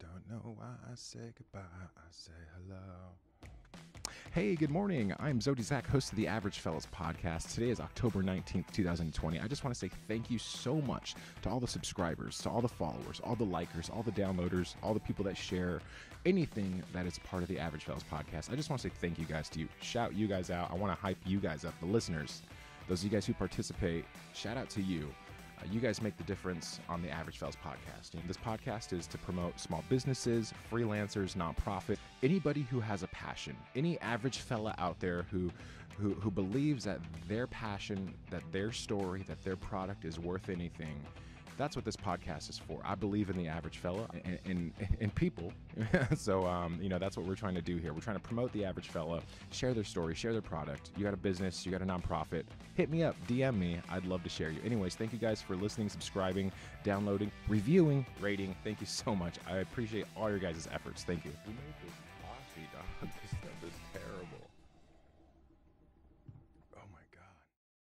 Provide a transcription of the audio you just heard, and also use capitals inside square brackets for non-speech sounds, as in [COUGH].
don't know why I say goodbye. I say hello. Hey, good morning. I'm Zodizach, host of the Average Fellas podcast. Today is October 19th, 2020. I just want to say thank you so much to all the subscribers, to all the followers, all the likers, all the downloaders, all the people that share anything that is part of the Average Fellas podcast. I just want to say thank you guys to you. Shout you guys out. I want to hype you guys up, the listeners. Those of you guys who participate, shout out to you. Uh, you guys make the difference on the Average Fellas podcast. And this podcast is to promote small businesses, freelancers, nonprofit, anybody who has a passion, any average fella out there who, who who believes that their passion, that their story, that their product is worth anything. That's what this podcast is for. I believe in the average fella and [LAUGHS] in, people. [LAUGHS] so, um, you know, that's what we're trying to do here. We're trying to promote the average fella, share their story, share their product. You got a business, you got a nonprofit, hit me up, DM me. I'd love to share you. Anyways, thank you guys for listening, subscribing, downloading, reviewing, rating. Thank you so much. I appreciate all your guys' efforts. Thank you.